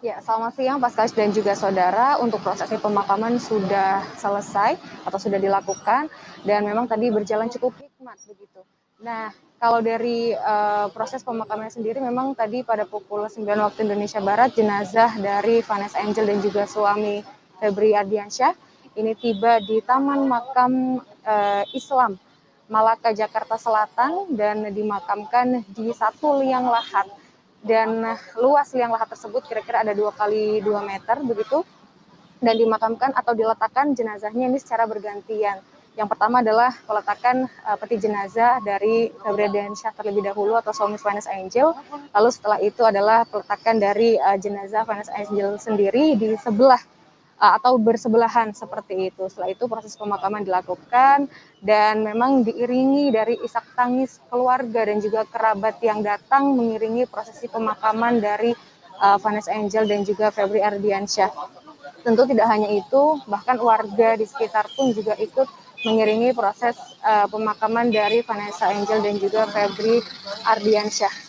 Ya, selamat siang Pak Skais dan juga saudara. Untuk prosesi pemakaman sudah selesai atau sudah dilakukan dan memang tadi berjalan cukup hikmat begitu. Nah, kalau dari uh, proses pemakaman sendiri memang tadi pada pukul 9 waktu Indonesia Barat jenazah dari Vanessa Angel dan juga suami Febri Ardiansyah ini tiba di Taman Makam uh, Islam Malaka Jakarta Selatan dan dimakamkan di satu liang lahat dan luas liang lahat tersebut kira-kira ada dua kali dua meter begitu dan dimakamkan atau diletakkan jenazahnya ini secara bergantian. Yang pertama adalah peletakan uh, peti jenazah dari Gabriel Syah terlebih dahulu atau suami Vanessa Angel. Lalu setelah itu adalah peletakan dari uh, jenazah Vanessa Angel sendiri di sebelah atau bersebelahan seperti itu. Setelah itu proses pemakaman dilakukan dan memang diiringi dari isak tangis keluarga dan juga kerabat yang datang mengiringi prosesi pemakaman dari uh, Vanessa Angel dan juga Febri Ardiansyah. Tentu tidak hanya itu, bahkan warga di sekitar pun juga ikut mengiringi proses uh, pemakaman dari Vanessa Angel dan juga Febri Ardiansyah.